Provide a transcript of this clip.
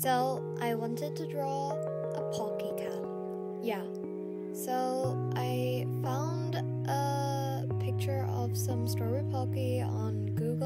So I wanted to draw a Pocky cat. Yeah. So I found a picture of some strawberry Pocky on Google